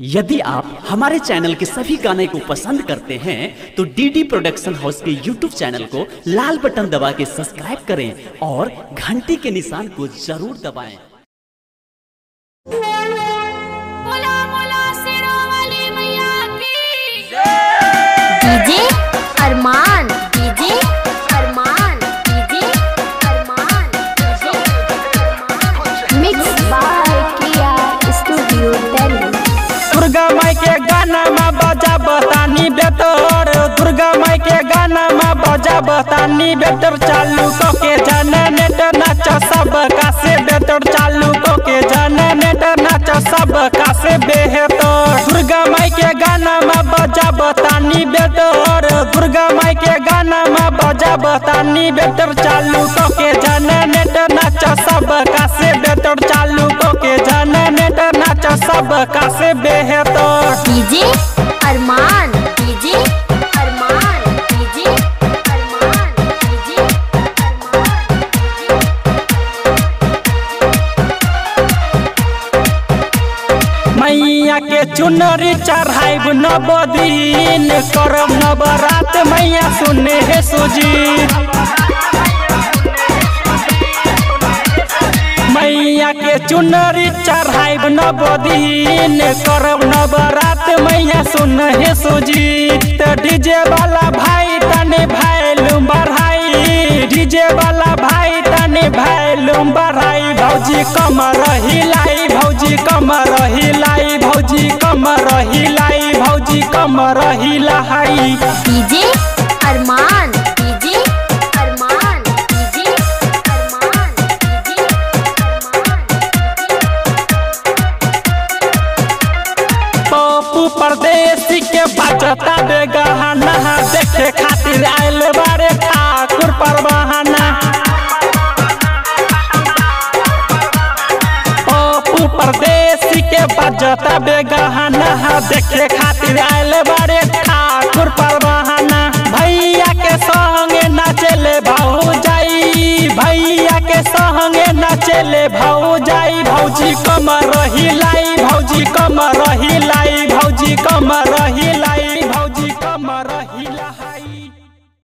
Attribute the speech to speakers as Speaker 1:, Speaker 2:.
Speaker 1: यदि आप हमारे चैनल के सभी गाने को पसंद करते हैं तो डीडी प्रोडक्शन हाउस के यूट्यूब चैनल को लाल बटन दबा के सब्सक्राइब करें और घंटी के निशान को ज़रूर दबाएँ।
Speaker 2: बोला बोला शेरों वाली मैया की
Speaker 3: बतानी बेटर दुर्गा माई के गाना में बजा बतानी बेटर चालू को के जननेट नाच सब का से बेटर चालू को के जननेट नाच सब का से बेहतर। दुर्गा माई के गाना में बजा बतानी बेटर दुर्गा माई के गाना में बजा बतानी बेटर चालू को के जननेट नाच सब का से बेटर चालू को के जननेट नाच सब का से बेहतर मैया के चुनरी चढ़ाइब नवदीन करब नवरात मैया सुने हे सुजी। मैया के चुनरी चढ़ाइब नवदीन करब नवरात मैया सुन हे सुजी। तो डीजे वाला भाई तने भाईलुम बढ़ाई डीजे वाला भाई तने भाईलुम बढ़ाई भौजी कमर हिलाई भौजी कमर भौजी कमर हिलाई
Speaker 4: DJ Arman DJ Arman DJ Arman DJ
Speaker 3: Pappu Pardesi के बचता बे गहना देखे खातिर आयल बारे ठाकुर परवाहना पप्पू परदेसी के बजता बेगहना देखे खातिर आयल बारे ठाकुर परवाहना। भैया के संगे भाऊ जाई भैया के संगे भाऊ जाई भौजी कमर रही लाई भौजी कमर रही लाई भौजी कमर